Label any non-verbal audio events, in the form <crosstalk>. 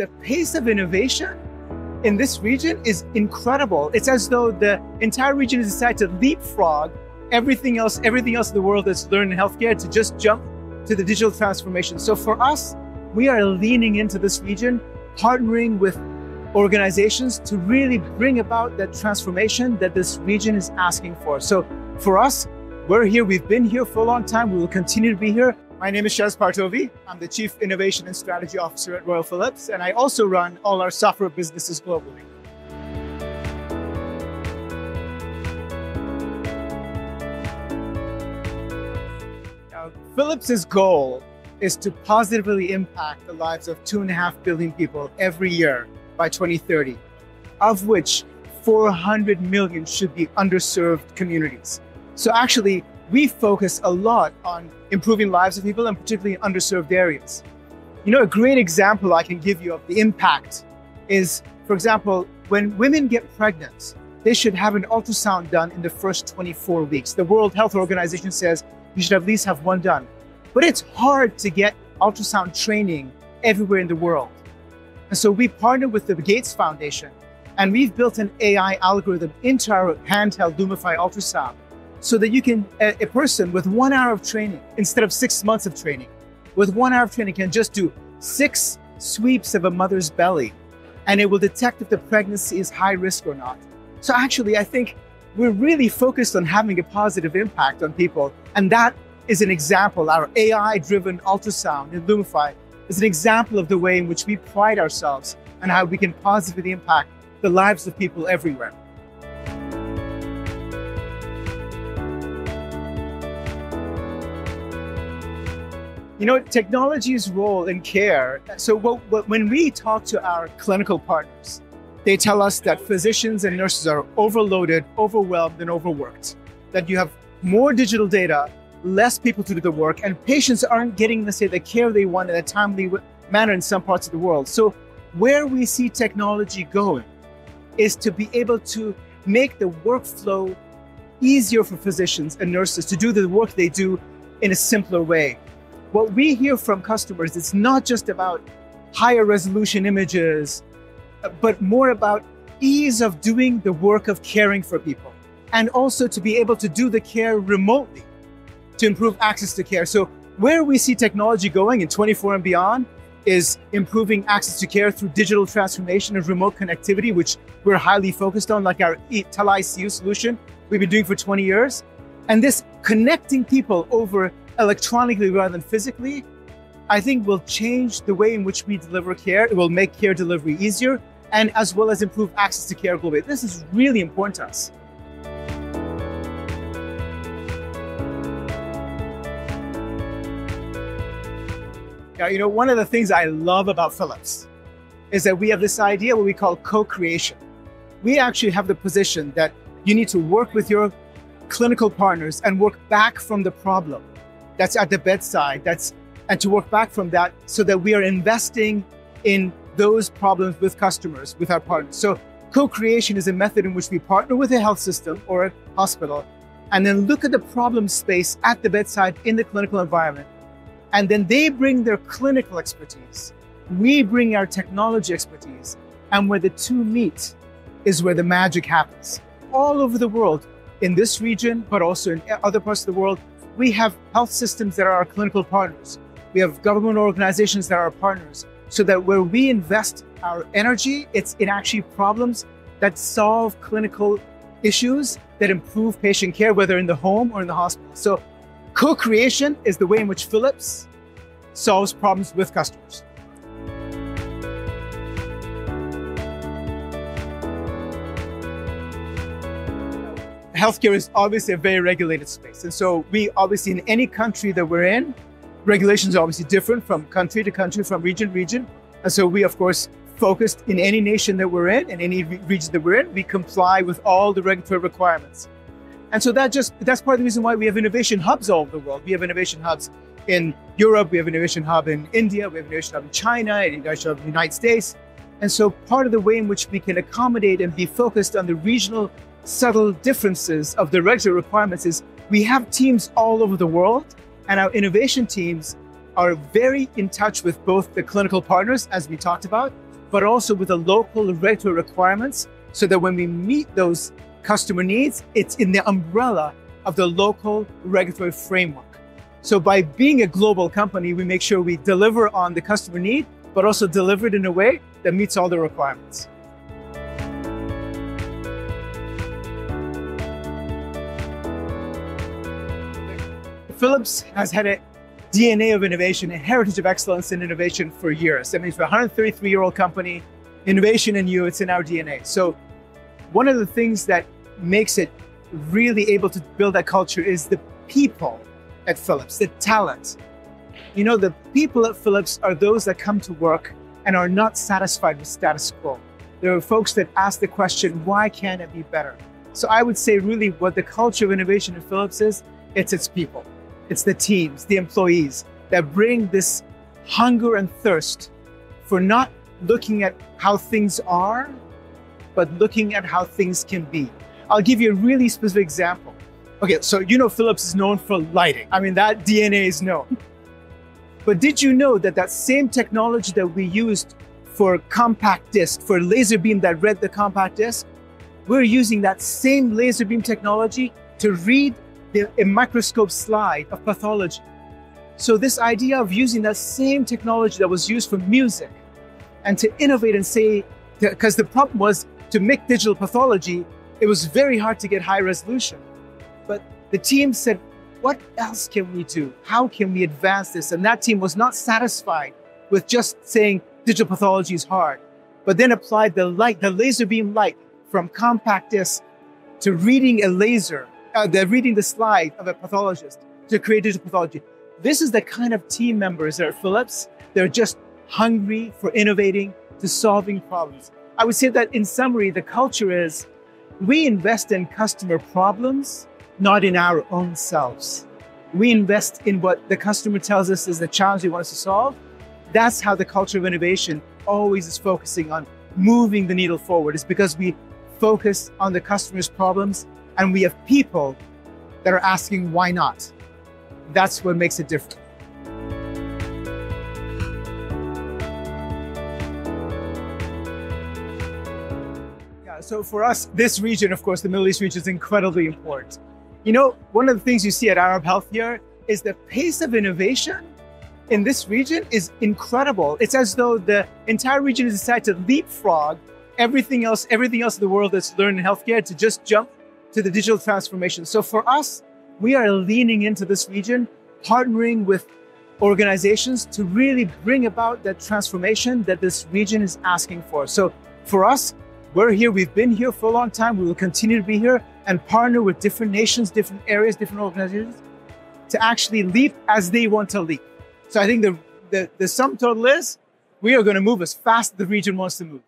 the pace of innovation in this region is incredible. It's as though the entire region has decided to leapfrog everything else, everything else in the world that's learned in healthcare to just jump to the digital transformation. So for us, we are leaning into this region, partnering with organizations to really bring about that transformation that this region is asking for. So for us, we're here, we've been here for a long time, we will continue to be here. My name is Shez Partovi. I'm the Chief Innovation and Strategy Officer at Royal Philips, and I also run all our software businesses globally. Now, Philips's goal is to positively impact the lives of two and a half billion people every year by 2030, of which 400 million should be underserved communities. So actually, we focus a lot on improving lives of people and particularly in underserved areas. You know, a great example I can give you of the impact is, for example, when women get pregnant, they should have an ultrasound done in the first 24 weeks. The World Health Organization says you should at least have one done. But it's hard to get ultrasound training everywhere in the world. And so we partnered with the Gates Foundation and we've built an AI algorithm into our handheld Lumify ultrasound so that you can, a, a, person with one hour of training, instead of six months of training, with one hour of training can just do six sweeps of a mother's belly and it will detect if the pregnancy is high risk or not. So actually, I think we're really focused on having a positive impact on people. And that is an example. Our AI driven ultrasound in Lumify is an example of the way in which we pride ourselves and how we can positively impact the lives of people everywhere. You know, technology's role in care. So, what, what, when we talk to our clinical partners, they tell us that physicians and nurses are overloaded, overwhelmed, and overworked. That you have more digital data, less people to do the work, and patients aren't getting, let's say, the care they want in a timely manner in some parts of the world. So, where we see technology going is to be able to make the workflow easier for physicians and nurses to do the work they do in a simpler way what we hear from customers is not just about higher resolution images, but more about ease of doing the work of caring for people and also to be able to do the care remotely to improve access to care. So where we see technology going in 24 and beyond is improving access to care through digital transformation and remote connectivity, which we're highly focused on, like our TeleICU solution we've been doing for 20 years. And this connecting people over electronically rather than physically, I think will change the way in which we deliver care. It will make care delivery easier and as well as improve access to care globally. This is really important to us. Now, you know, one of the things I love about Philips is that we have this idea what we call co-creation. We actually have the position that you need to work with your clinical partners and work back from the problem that's at the bedside, that's and to work back from that so that we are investing in those problems with customers, with our partners. So co-creation is a method in which we partner with a health system or a hospital and then look at the problem space at the bedside in the clinical environment. And then they bring their clinical expertise. We bring our technology expertise. And where the two meet is where the magic happens. All over the world, in this region, but also in other parts of the world, we have health systems that are our clinical partners. We have government organizations that are our partners so that where we invest our energy, it's in actually problems that solve clinical issues that improve patient care, whether in the home or in the hospital. So co-creation is the way in which Philips solves problems with customers. Healthcare is obviously a very regulated space. And so we obviously, in any country that we're in, regulations are obviously different from country to country, from region to region. And so we, of course, focused in any nation that we're in, in any region that we're in, we comply with all the regulatory requirements. And so that just, that's part of the reason why we have innovation hubs all over the world. We have innovation hubs in Europe, we have innovation hub in India, we have innovation hub in China, and innovation hub in the United States. And so part of the way in which we can accommodate and be focused on the regional subtle differences of the regulatory requirements is we have teams all over the world, and our innovation teams are very in touch with both the clinical partners, as we talked about, but also with the local regulatory requirements so that when we meet those customer needs, it's in the umbrella of the local regulatory framework. So by being a global company, we make sure we deliver on the customer need, but also deliver it in a way that meets all the requirements. Philips has had a DNA of innovation, a heritage of excellence in innovation for years. I mean, for a 133 year old company, innovation in you, it's in our DNA. So, one of the things that makes it really able to build that culture is the people at Philips, the talent. You know, the people at Philips are those that come to work and are not satisfied with status quo. There are folks that ask the question, why can't it be better? So I would say really what the culture of innovation at Philips is, it's its people. It's the teams, the employees that bring this hunger and thirst for not looking at how things are, but looking at how things can be. I'll give you a really specific example. Okay, so you know Philips is known for lighting. I mean, that DNA is known. <laughs> But did you know that that same technology that we used for compact disc, for laser beam that read the compact disc, we're using that same laser beam technology to read the, a microscope slide of pathology. So this idea of using that same technology that was used for music and to innovate and say, because the problem was to make digital pathology, it was very hard to get high resolution. But the team said, what else can we do? How can we advance this? And that team was not satisfied with just saying digital pathology is hard, but then applied the light, the laser beam light from compact disc to reading a laser uh, they're reading the slide of a pathologist to create digital pathology. This is the kind of team members that are Philips. They're just hungry for innovating, to solving problems. I would say that in summary, the culture is we invest in customer problems, not in our own selves. We invest in what the customer tells us is the challenge they want to solve. That's how the culture of innovation always is focusing on moving the needle forward. It's because we focus on the customer's problems and we have people that are asking why not. That's what makes it different. Yeah, so for us, this region, of course, the Middle East region is incredibly important. You know, one of the things you see at Arab Health here is the pace of innovation in this region is incredible. It's as though the entire region has decided to leapfrog everything else, everything else in the world that's learned in healthcare to just jump to the digital transformation. So for us, we are leaning into this region, partnering with organizations to really bring about that transformation that this region is asking for. So for us, we're here, we've been here for a long time, we will continue to be here and partner with different nations, different areas, different organizations to actually leap as they want to leap. So I think the, the, the sum total is we are going to move as fast as the region wants to move.